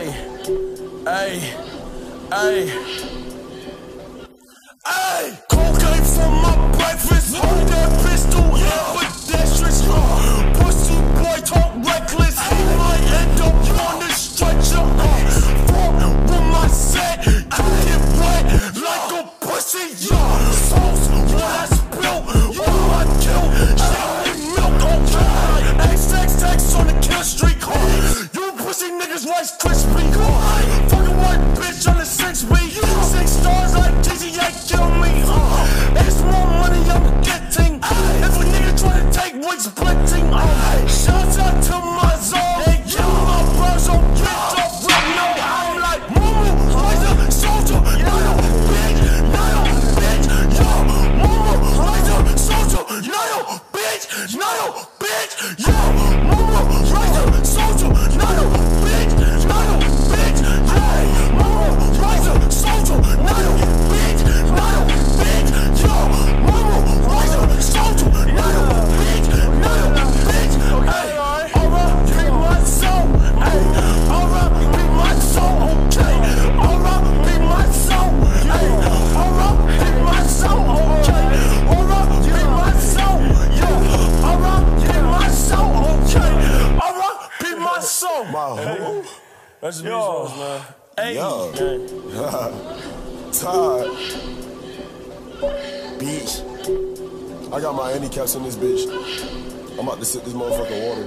Hey, hey, hey, hey. Krispie. Uh, fucking white bitch on the 6B. Six stars That's the Bezos, man. Hey, Yo. hey. Todd. Beach. I got my handicaps in this bitch. I'm about to sip this motherfucking water.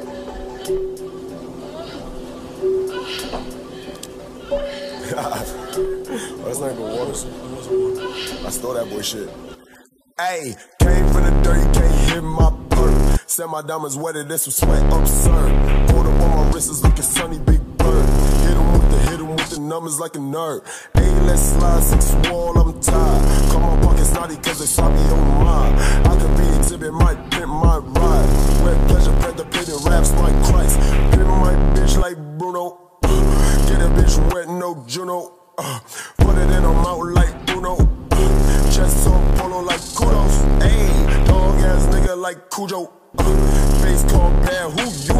oh, that's not even water. I stole that boy shit. Hey, came from the dirt, you can't hit my perk. Said my diamonds wetter than some sweat absurd. Pulled up on my wrist, is looking sunny, big bird. Numbers like a nerd. Hey, let's slide six wall, I'm tired. Call my pockets naughty cause they sloppy on mine. I could be Xzibit, might pimp my ride. Red pleasure, penetrating raps like Christ. Pimp my bitch like Bruno. Get a bitch wet, no Juno. Put it in her mouth like Bruno. Chest on polo like kudos. Ayy, dog ass nigga like Cujo. Face called bad, who you?